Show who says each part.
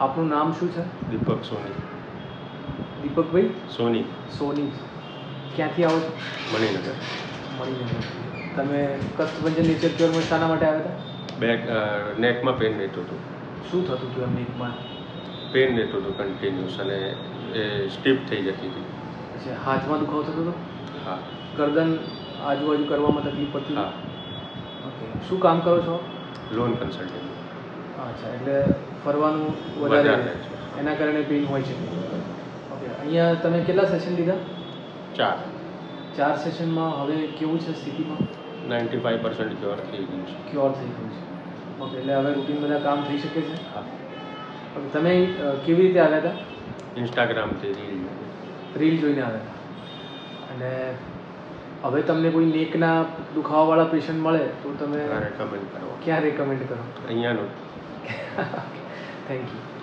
Speaker 1: આપનું નામ શું છે?
Speaker 2: દીપક સોની.
Speaker 1: દીપકભાઈ?
Speaker 2: સોની.
Speaker 1: સોની. ક્યાંથી આવો છો?
Speaker 2: મણિનગર.
Speaker 1: મણિનગર. તમે કસ્ટભંજન નેચર ક્યોરમાં શાના માટે આવ્યા હતા?
Speaker 2: બેક નેકમાં પેન રહેતું હતું.
Speaker 1: શું થતું હતું એમ નેકમાં
Speaker 2: પેન રહેતું હતું કન્ટિન્યુઅસ અને એ સ્ટીપ થઈ જતી હતી.
Speaker 1: પછી હાથમાં દુખાવો થતો હતો?
Speaker 2: હા.
Speaker 1: ગરદન આજુબાજુ કરવામાં તકલીફ પડતી
Speaker 2: હા.
Speaker 1: ઓકે. શું કામ કરો છો?
Speaker 2: લોન કન્સલ્ટિંગ
Speaker 1: અચ્છા એટલે ફરવાનું વધારે એના કારણે પેઇન હોય છે. ઓકે અહીંયા તમે કેટલા સેશન લીધા?
Speaker 2: ચાર.
Speaker 1: ચાર સેશનમાં હવે કેવું છે સ્થિતિમાં?
Speaker 2: નાઇન્ટી ફાઇવ પર્સન્ટ ક્યોર થઈ ગયું છે.
Speaker 1: ક્યોર થઈ ગયું છે. ઓકે એટલે હવે રૂટીન બધા કામ થઈ શકે છે?
Speaker 2: હા.
Speaker 1: તમે કેવી રીતે આવ્યા હતા?
Speaker 2: ઇન્સ્ટાગ્રામથી રીલ
Speaker 1: રીલ જોઈને આવ્યા હતા. અને હવે તમને કોઈ નેકના દુખાવાવાળા પેશન્ટ મળે તો તમે
Speaker 2: રેકમેન્ડ કરો
Speaker 1: ક્યાં રેકમેન્ડ કરો?
Speaker 2: અહીંયાનું.
Speaker 1: Thank you.